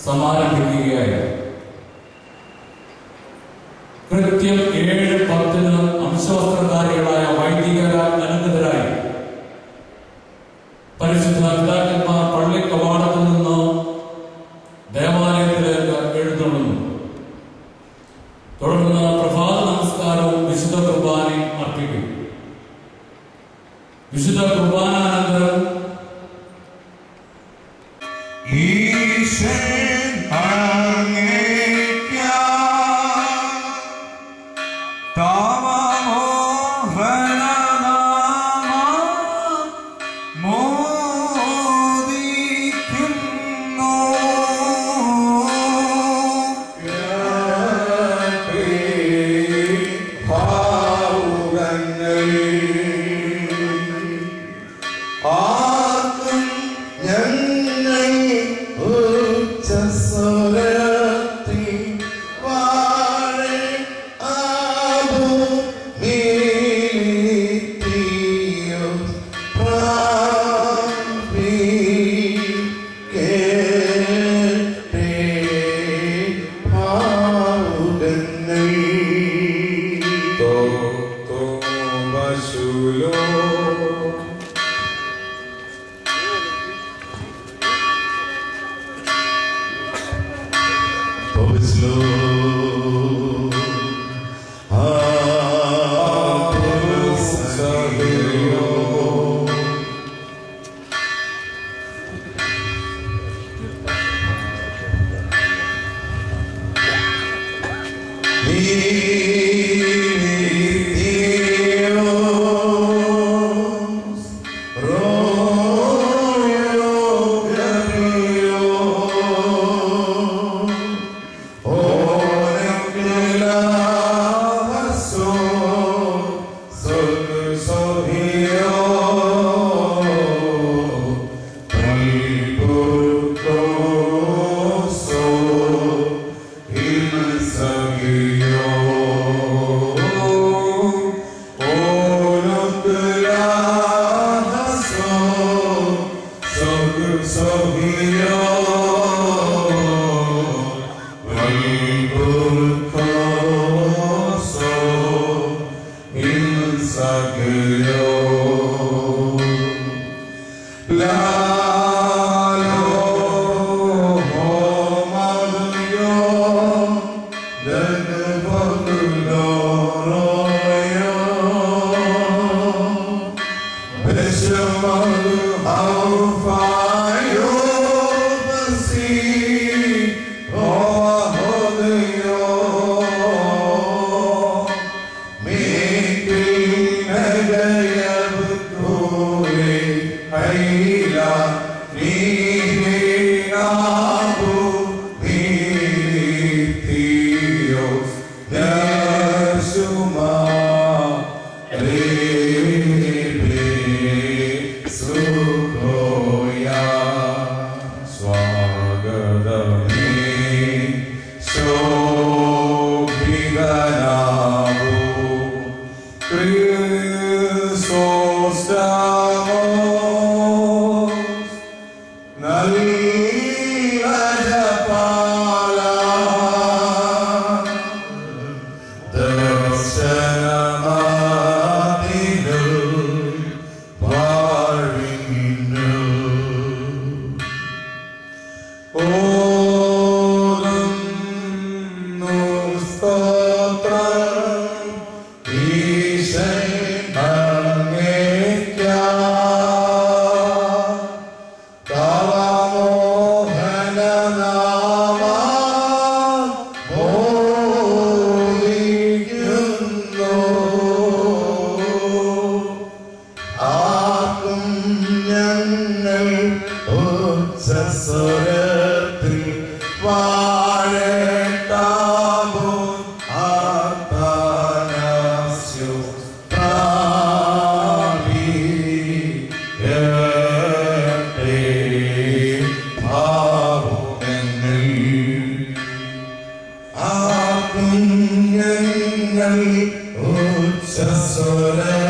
सामान खेती गया है। कृत्यम Bhagavan star. ससर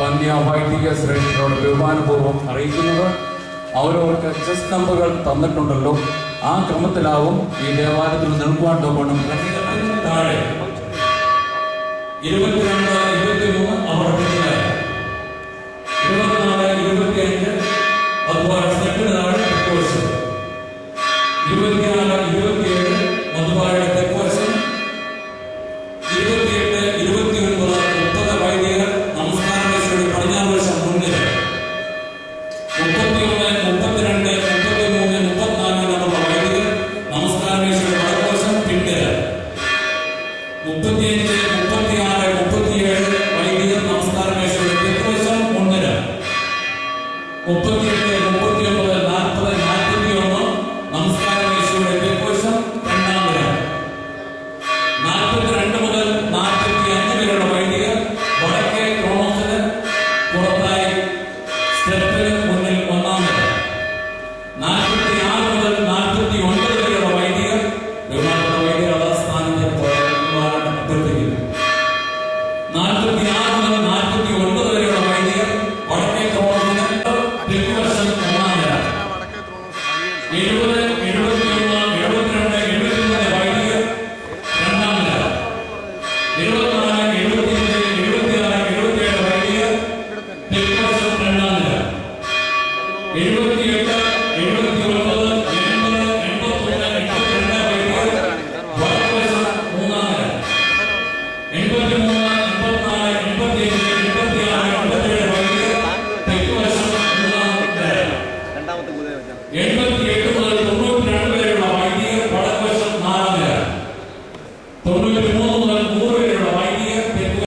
വൈദിക ശ്രേഷ്ഠരോട് ബഹുമാനപൂർവം അറിയിക്കുന്നത് അവരവർക്ക് ചെസ് നമ്പറുകൾ തന്നിട്ടുണ്ടല്ലോ. ആ ക്രമത്തിലാവും ഈ ദേവാലയത്തിൽ നിൽക്കുവാൻ തോക്കണം താഴെ. ഇരുപത്തിരണ്ട് ഇരുപത്തിമൂന്ന് അവർ ഇരുപത്തിനാല്